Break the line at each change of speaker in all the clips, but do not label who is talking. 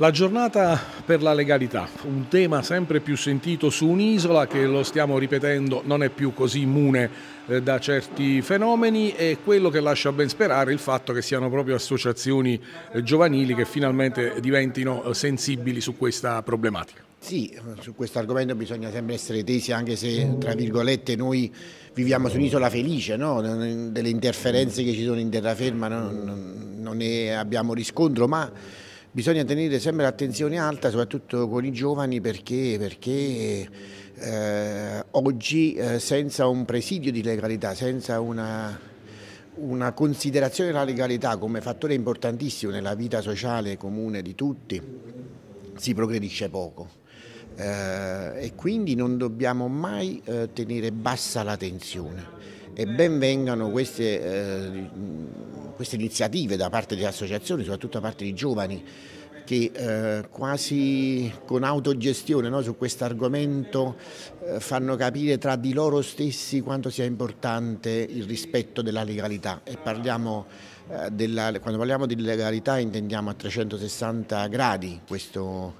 La giornata per la legalità, un tema sempre più sentito su un'isola che lo stiamo ripetendo non è più così immune eh, da certi fenomeni e quello che lascia ben sperare il fatto che siano proprio associazioni eh, giovanili che finalmente diventino eh, sensibili su questa problematica.
Sì, su questo argomento bisogna sempre essere tesi anche se tra virgolette noi viviamo su un'isola felice, no? delle interferenze che ci sono in terraferma no? non ne abbiamo riscontro, ma bisogna tenere sempre l'attenzione alta, soprattutto con i giovani, perché, perché eh, oggi eh, senza un presidio di legalità, senza una, una considerazione della legalità come fattore importantissimo nella vita sociale comune di tutti, si progredisce poco. Eh, e quindi non dobbiamo mai eh, tenere bassa la tensione e ben vengano queste, eh, queste iniziative da parte delle associazioni, soprattutto da parte di giovani che eh, quasi con autogestione no, su questo argomento eh, fanno capire tra di loro stessi quanto sia importante il rispetto della legalità e parliamo eh, della, quando parliamo di legalità intendiamo a 360 gradi questo,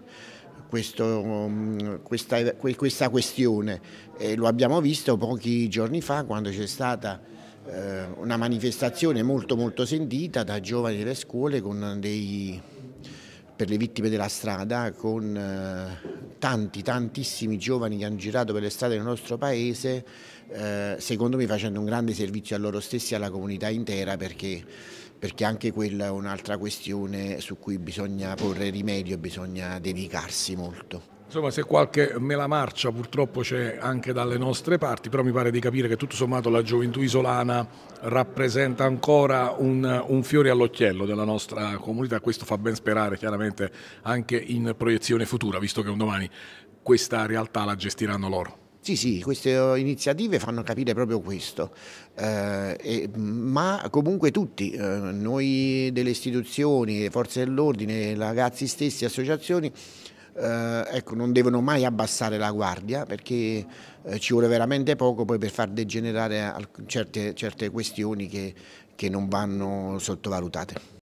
questo, mm, questa, questa, questione. E lo abbiamo visto pochi giorni fa quando c'è stata eh, una manifestazione molto molto sentita da giovani delle scuole dei, per le vittime della strada con eh, tanti tantissimi giovani che hanno girato per le strade del nostro paese eh, secondo me facendo un grande servizio a loro stessi e alla comunità intera perché perché anche quella è un'altra questione su cui bisogna porre rimedio e bisogna dedicarsi molto.
Insomma, se qualche melamarcia purtroppo c'è anche dalle nostre parti, però mi pare di capire che tutto sommato la gioventù isolana rappresenta ancora un, un fiore all'occhiello della nostra comunità, questo fa ben sperare chiaramente anche in proiezione futura, visto che un domani questa realtà la gestiranno loro.
Sì, sì, queste iniziative fanno capire proprio questo, eh, e, ma comunque tutti, eh, noi delle istituzioni, forze dell'ordine, ragazzi stessi, associazioni, eh, ecco, non devono mai abbassare la guardia perché eh, ci vuole veramente poco poi per far degenerare certe, certe questioni che, che non vanno sottovalutate.